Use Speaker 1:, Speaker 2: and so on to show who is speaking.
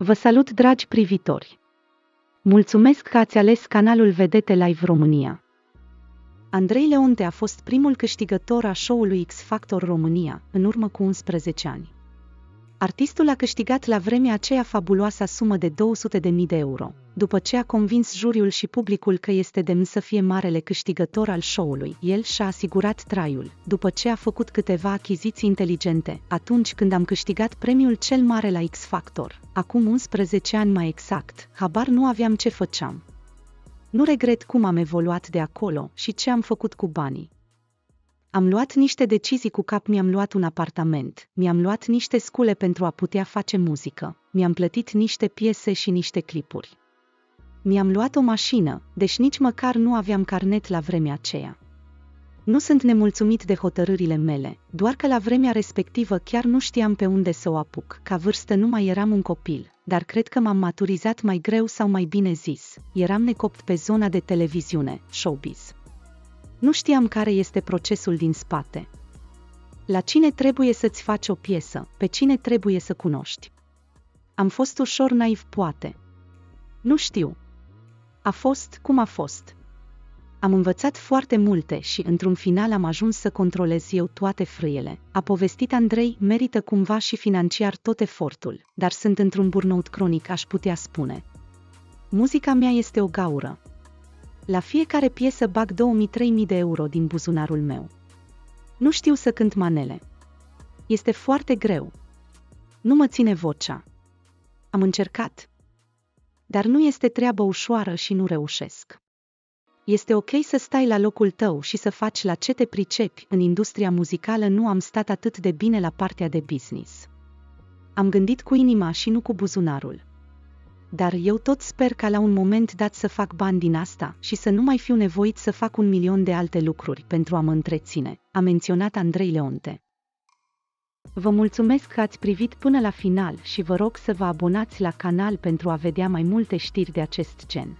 Speaker 1: Vă salut, dragi privitori! Mulțumesc că ați ales canalul Vedete Live România. Andrei Leonte a fost primul câștigător a show-ului X Factor România, în urmă cu 11 ani. Artistul a câștigat la vremea aceea fabuloasa sumă de 200.000 de euro, după ce a convins juriul și publicul că este demn să fie marele câștigător al show-ului. El și-a asigurat traiul, după ce a făcut câteva achiziții inteligente, atunci când am câștigat premiul cel mare la X Factor, acum 11 ani mai exact, habar nu aveam ce făceam. Nu regret cum am evoluat de acolo și ce am făcut cu banii. Am luat niște decizii cu cap, mi-am luat un apartament, mi-am luat niște scule pentru a putea face muzică, mi-am plătit niște piese și niște clipuri. Mi-am luat o mașină, deci nici măcar nu aveam carnet la vremea aceea. Nu sunt nemulțumit de hotărârile mele, doar că la vremea respectivă chiar nu știam pe unde să o apuc. Ca vârstă nu mai eram un copil, dar cred că m-am maturizat mai greu sau mai bine zis, eram necopt pe zona de televiziune, showbiz. Nu știam care este procesul din spate. La cine trebuie să-ți faci o piesă, pe cine trebuie să cunoști. Am fost ușor naiv, poate. Nu știu. A fost cum a fost. Am învățat foarte multe și într-un final am ajuns să controlez eu toate frâiele. A povestit Andrei, merită cumva și financiar tot efortul, dar sunt într-un burnout cronic, aș putea spune. Muzica mea este o gaură, la fiecare piesă bag 2000-3000 de euro din buzunarul meu. Nu știu să cânt manele. Este foarte greu. Nu mă ține vocea. Am încercat. Dar nu este treabă ușoară și nu reușesc. Este ok să stai la locul tău și să faci la ce te pricepi, în industria muzicală nu am stat atât de bine la partea de business. Am gândit cu inima și nu cu buzunarul dar eu tot sper ca la un moment dat să fac bani din asta și să nu mai fiu nevoit să fac un milion de alte lucruri pentru a mă întreține, a menționat Andrei Leonte. Vă mulțumesc că ați privit până la final și vă rog să vă abonați la canal pentru a vedea mai multe știri de acest gen.